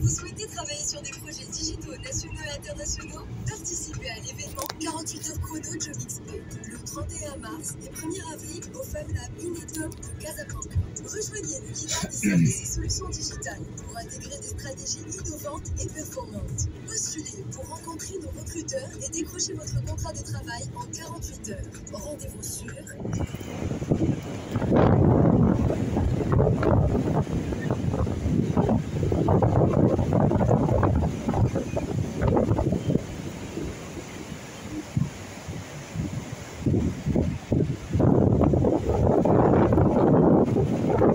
vous souhaitez travailler sur des projets digitaux nationaux et internationaux Participez à l'événement 48 heures chrono Job XP le 31 mars et 1er avril au Fab Lab Inetom de Casablanca. Rejoignez le leader des services et solutions digitales pour intégrer des stratégies innovantes et performantes. Postulez pour rencontrer nos recruteurs et décrocher votre contrat de travail en 48 heures. Rendez-vous sur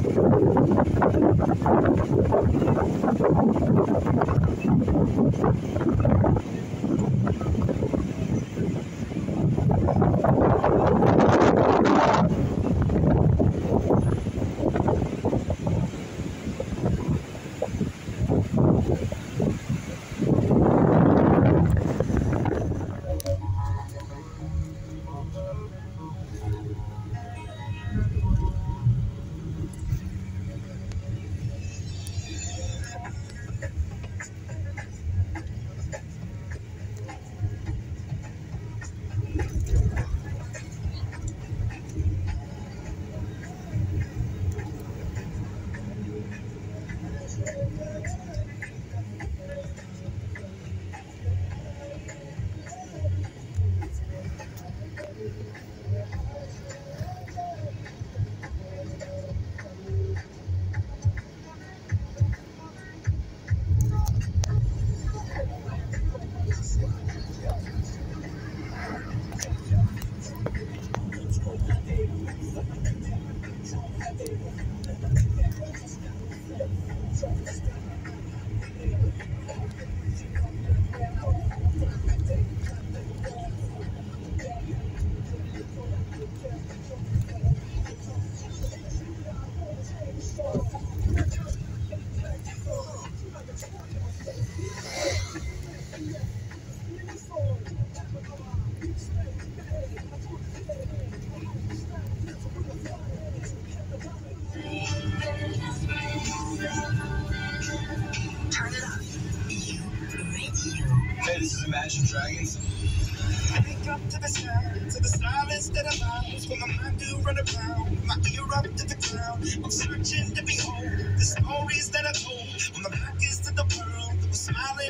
Thank you.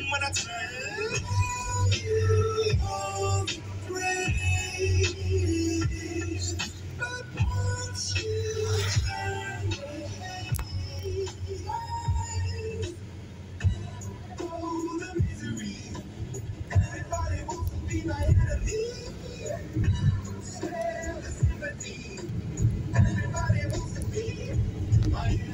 When I turned. You praise, but once you turn away, oh, the misery. Everybody wants to be my enemy. Share the sympathy. Everybody wants to be my enemy.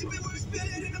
You want to spit it in the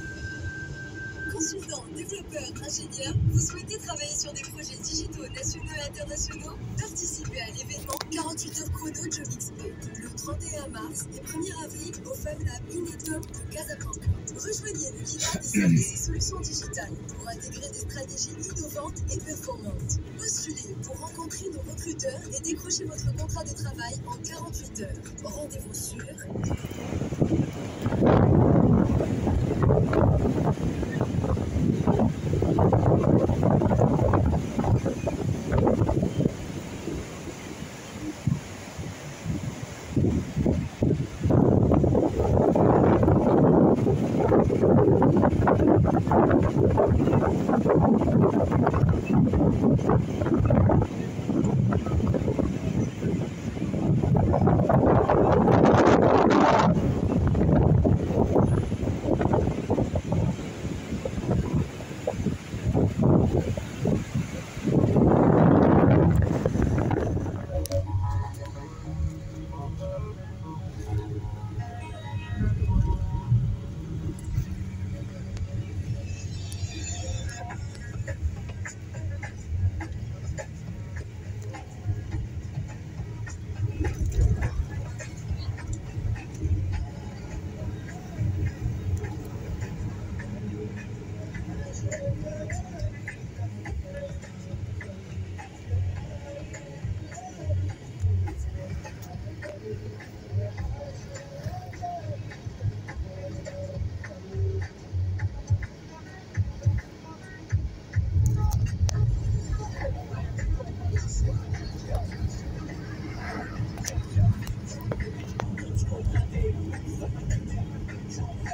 Consultant, développeur, ingénieur, vous souhaitez travailler sur des projets digitaux nationaux et internationaux Participez à l'événement 48 heures chrono Job XP le 31 mars et 1er avril au Fab Lab Inetom de Casablanca. Rejoignez le leader des services et solutions digitales pour intégrer des stratégies innovantes et performantes. Postulez pour rencontrer nos recruteurs et décrocher votre contrat de travail en 48 heures. Rendez-vous sur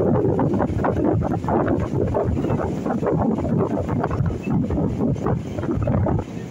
Thank you.